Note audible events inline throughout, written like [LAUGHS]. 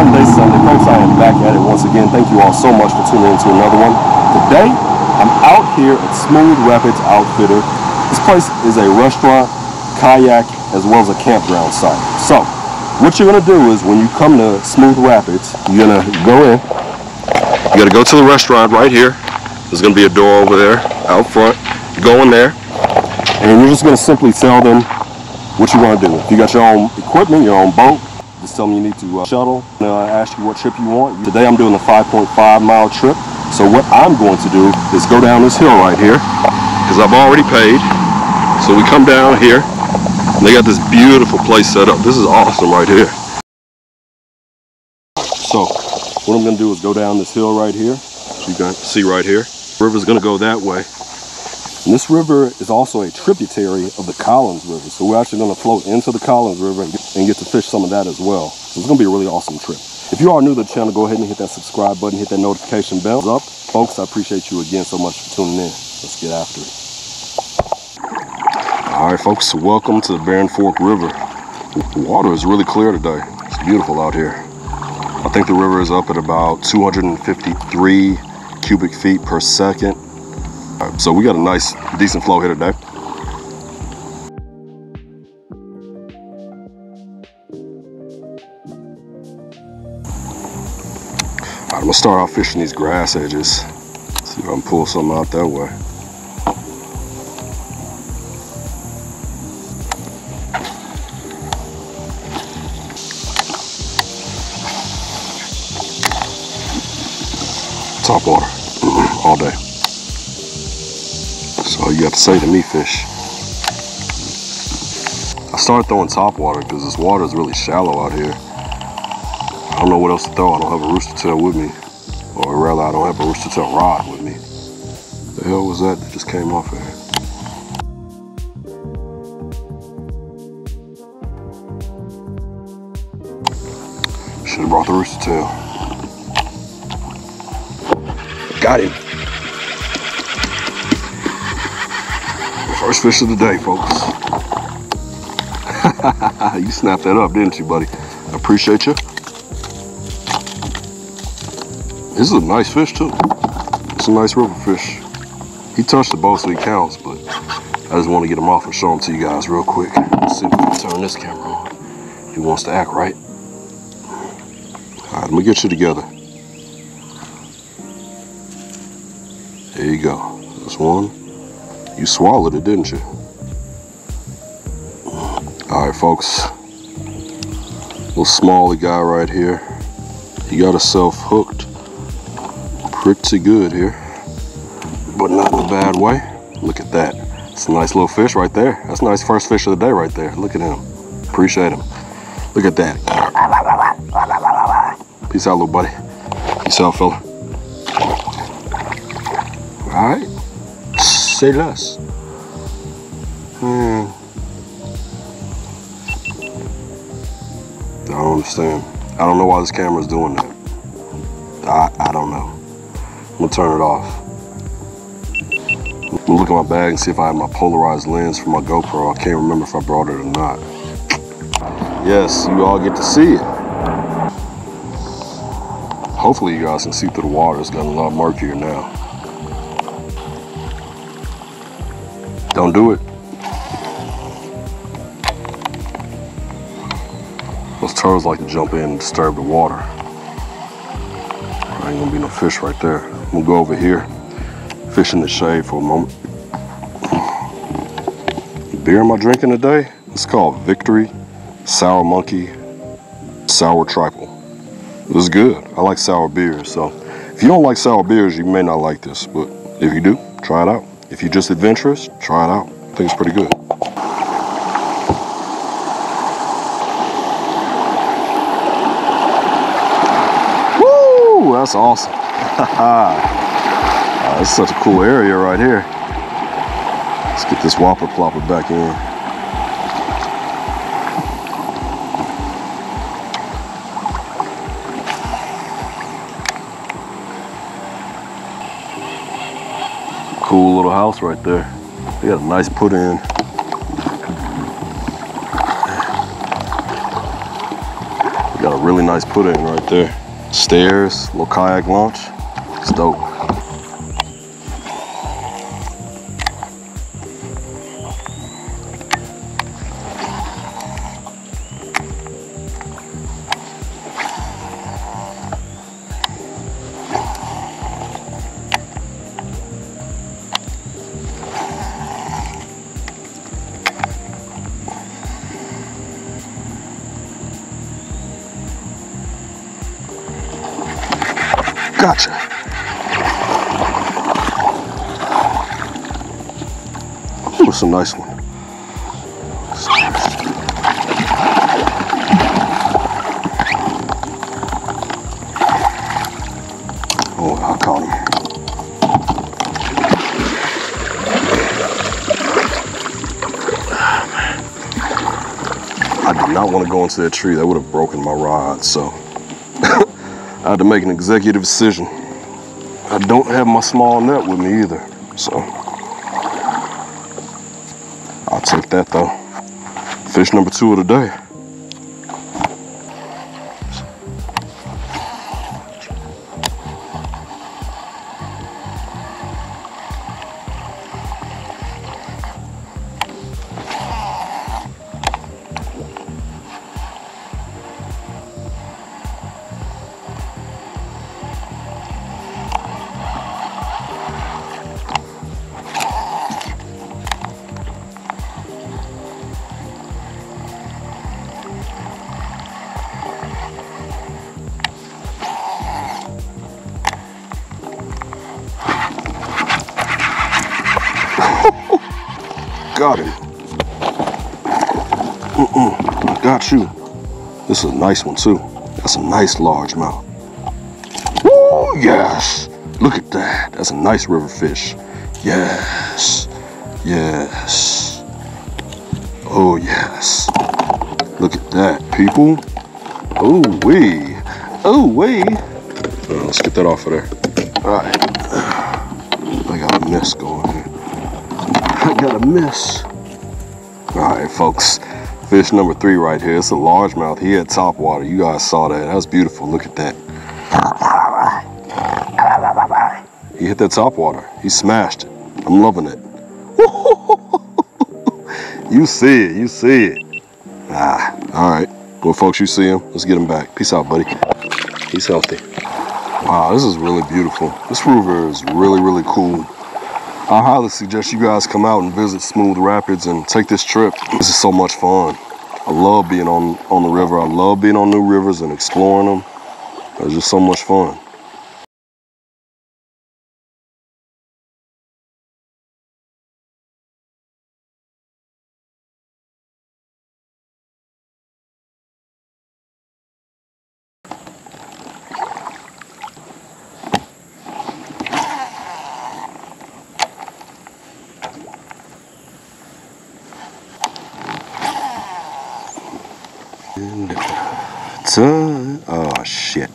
Sunday, Sunday. Folks, I am back at it once again. Thank you all so much for tuning in to another one. Today, I'm out here at Smooth Rapids Outfitter. This place is a restaurant, kayak, as well as a campground site. So, what you're gonna do is when you come to Smooth Rapids, you're gonna go in. You gotta go to the restaurant right here. There's gonna be a door over there out front. You go in there, and you're just gonna simply tell them what you want to do. If you got your own equipment, your own boat, just tell you need to uh, shuttle. And uh, ask you what trip you want. Today I'm doing a 5.5 mile trip. So what I'm going to do is go down this hill right here because I've already paid. So we come down here and they got this beautiful place set up. This is awesome right here. So what I'm going to do is go down this hill right here. You can see right here. River's going to go that way. And this river is also a tributary of the Collins River. So we're actually going to float into the Collins River and get, and get, to fish some of that as well. So it's going to be a really awesome trip. If you are new to the channel, go ahead and hit that subscribe button, hit that notification bell up. Folks, I appreciate you again so much for tuning in. Let's get after it. All right, folks, welcome to the Barren Fork River. The water is really clear today. It's beautiful out here. I think the river is up at about 253 cubic feet per second. So we got a nice, decent flow here today. All right, I'm gonna start off fishing these grass edges. See if I can pull something out that way. Top water [CLEARS THROAT] all day. So you have to say to me, fish. I started throwing top water because this water is really shallow out here. I don't know what else to throw. I don't have a rooster tail with me. Or rather, I don't have a rooster tail rod with me. The hell was that that just came off of here? Should have brought the rooster tail. Got him. First fish of the day, folks. [LAUGHS] you snapped that up, didn't you, buddy? I appreciate you. This is a nice fish, too. It's a nice river fish. He touched the boat, so he counts, but I just want to get him off and show him to you guys real quick. Let's see if we can turn this camera on. He wants to act right. All right, let me get you together. There you go. That's one. You swallowed it, didn't you? All right, folks. Little smally guy right here. He got himself hooked pretty good here, but not in a bad way. Look at that. It's a nice little fish right there. That's a nice first fish of the day right there. Look at him. Appreciate him. Look at that. Peace out, little buddy. Peace out, fella. All right say less. Hmm. I don't understand. I don't know why this camera is doing that. I, I don't know. I'm gonna turn it off. I'm gonna look at my bag and see if I have my polarized lens for my GoPro. I can't remember if I brought it or not. Yes, you all get to see it. Hopefully you guys can see through the water. It's gotten a lot murkier now. Don't do it. Those turtles like to jump in and disturb the water. There ain't gonna be no fish right there. I'm gonna go over here, fish in the shade for a moment. Beer am I drinking today? It's called Victory Sour Monkey Sour Triple. It was good. I like sour beers, so if you don't like sour beers, you may not like this, but if you do, try it out. If you're just adventurous, try it out. I think it's pretty good. Woo! That's awesome. oh, this is such a cool area right here. Let's get this whopper plopper back in. Cool little house right there. They got a nice put in. Got a really nice put in right there. Stairs, little kayak launch. It's dope. Gotcha. That was a nice one. Oh, I caught him. I did not want to go into that tree. That would have broken my rod, so [LAUGHS] I had to make an executive decision. I don't have my small net with me either, so I'll take that though. Fish number two of the day. Mm-mm. Got you. This is a nice one too. That's a nice largemouth. Woo, yes. Look at that. That's a nice river fish. Yes. Yes. Oh, yes. Look at that, people. Oh, wee. Oh, wee. Uh, let's get that off of there. All right. I got a miss going here. [LAUGHS] I got a miss. All right, folks. Fish number three right here. It's a largemouth. He had top water. You guys saw that. That was beautiful. Look at that. He hit that top water. He smashed it. I'm loving it. [LAUGHS] you see it. You see it. Ah, all right. Well, folks, you see him. Let's get him back. Peace out, buddy. He's healthy. Wow, this is really beautiful. This river is really, really cool. I highly suggest you guys come out and visit Smooth Rapids and take this trip. This is so much fun. I love being on, on the river. I love being on new rivers and exploring them. It's just so much fun. Oh shit.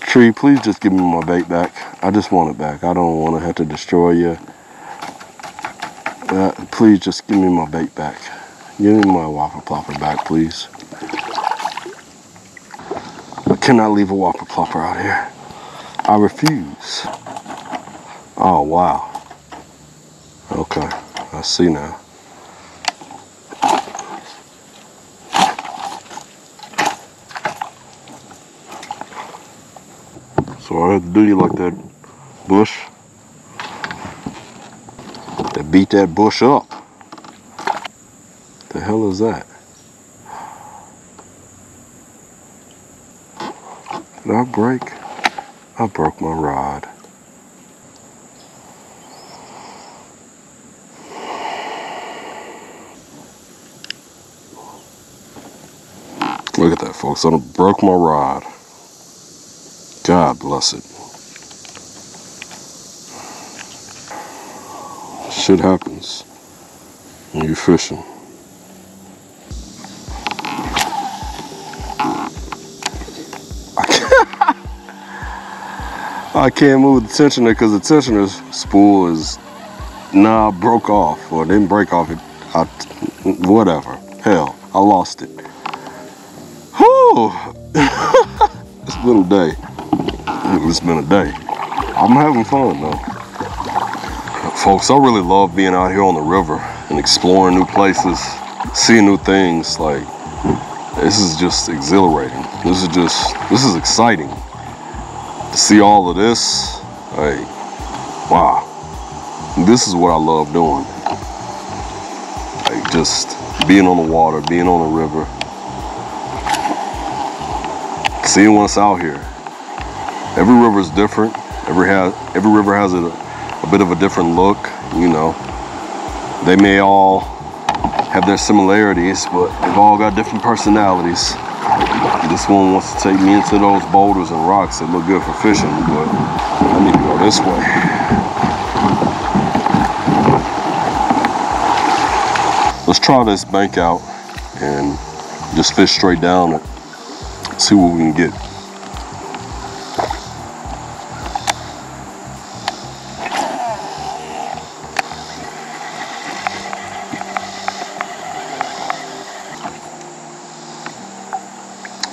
Tree, please just give me my bait back. I just want it back. I don't want to have to destroy you. Uh, please just give me my bait back. Give me my whopper plopper back, please. I cannot leave a whopper plopper out here. I refuse. Oh, wow. Okay, I see now. So I had to do you like that bush. To beat that bush up. The hell is that? Did I break? I broke my rod. Look at that, folks. I broke my rod. God bless it. Shit happens when you're fishing. [LAUGHS] I can't move the tensioner because the tensioner spool is Nah, broke off. Or didn't break off. It, I, whatever. Hell, I lost it. Oh. [LAUGHS] Been a day. It's been a day. I'm having fun though. Folks, I really love being out here on the river and exploring new places, seeing new things. Like, this is just exhilarating. This is just, this is exciting. To see all of this, like, wow. This is what I love doing. Like, just being on the water, being on the river, seeing what's out here. Every river is different. Every has every river has a, a bit of a different look. You know, they may all have their similarities, but they've all got different personalities. This one wants to take me into those boulders and rocks that look good for fishing, but I need to go this way. Let's try this bank out and just fish straight down it. See what we can get.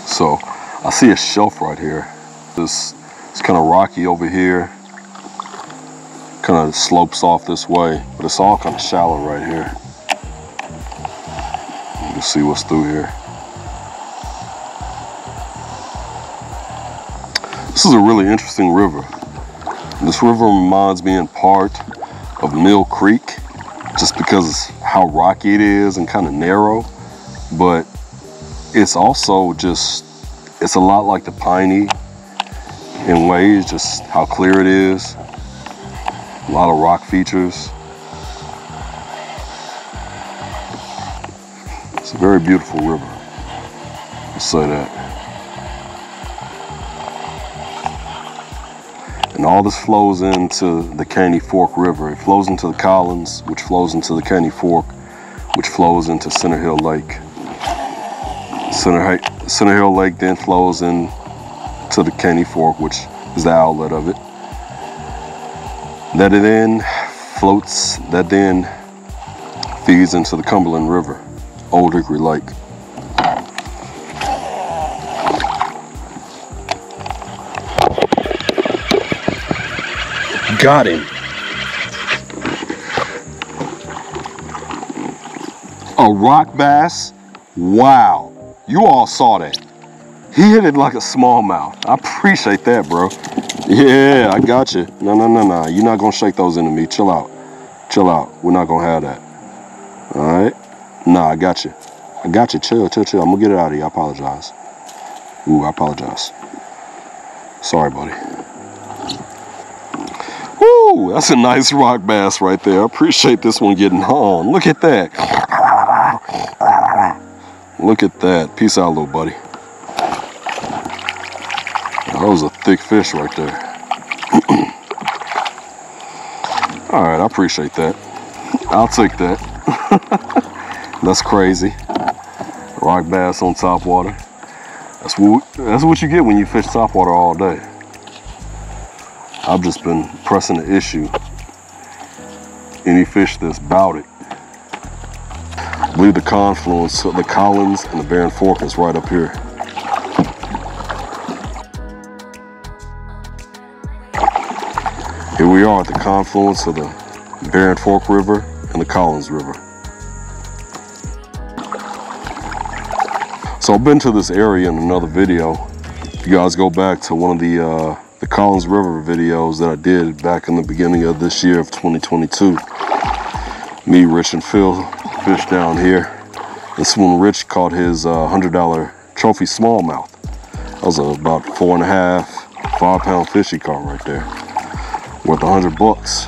So I see a shelf right here. This it's kind of rocky over here. Kind of slopes off this way, but it's all kind of shallow right here. You can see what's through here. This is a really interesting river. This river reminds me in part of Mill Creek, just because how rocky it is and kind of narrow, but it's also just, it's a lot like the Piney in ways, just how clear it is. A lot of rock features. It's a very beautiful river. I'll say that. And all this flows into the Caney Fork River. It flows into the Collins, which flows into the Caney Fork, which flows into Center Hill Lake. Center, Center Hill Lake then flows in to the Caney Fork, which is the outlet of it. That it then floats, that then feeds into the Cumberland River, Old Hickory Lake. Got him. A rock bass? Wow. You all saw that. He hit it like a smallmouth. I appreciate that, bro. Yeah, I got you. No, no, no, no. You're not gonna shake those into me. Chill out. Chill out. We're not gonna have that. All right? Nah, I got you. I got you. Chill, chill, chill. I'm gonna get it out of you. I apologize. Ooh, I apologize. Sorry, buddy. Woo, that's a nice rock bass right there. I appreciate this one getting on. Look at that. Look at that. Peace out, little buddy. That was a thick fish right there. [CLEARS THROAT] All right, I appreciate that. I'll take that. [LAUGHS] that's crazy. Rock bass on top water. That's what that's what you get when you fish top water all day. I've just been pressing the issue. Any fish that's bout it. I believe the confluence of the Collins and the Barren Fork is right up here. Here we are at the confluence of the Barren Fork River and the Collins River. So I've been to this area in another video. If you guys go back to one of the uh, the Collins River videos that I did back in the beginning of this year of 2022. Me, Rich, and Phil fished down here. This one, Rich caught his uh, $100 trophy smallmouth. That was about four and a half, five pound fish he caught right there. Worth a hundred bucks.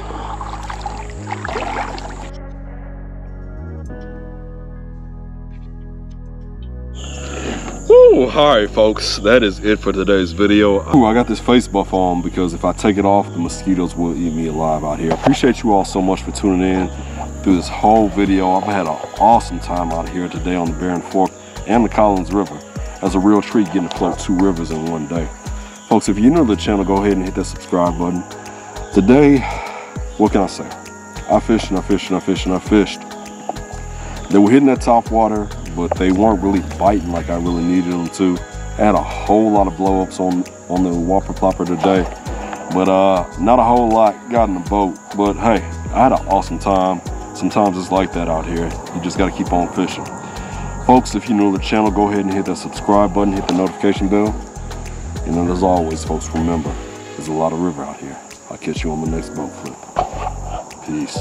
All right, folks, that is it for today's video. Ooh, I got this face buff on because if I take it off, the mosquitoes will eat me alive out here. Appreciate you all so much for tuning in through this whole video. I've had an awesome time out here today on the Barren Fork and the Collins River. That's a real treat getting to float two rivers in one day. Folks, if you're new to the channel, go ahead and hit that subscribe button. Today, what can I say? I fished and I fished and I fished and I fished. Then we're hitting that top water, but they weren't really biting like I really needed them to. I had a whole lot of blowups on on the whopper plopper today, but uh, not a whole lot got in the boat. But hey, I had an awesome time. Sometimes it's like that out here. You just got to keep on fishing. Folks, if you're new to the channel, go ahead and hit that subscribe button, hit the notification bell. And then as always, folks, remember, there's a lot of river out here. I'll catch you on the next boat flip. Peace.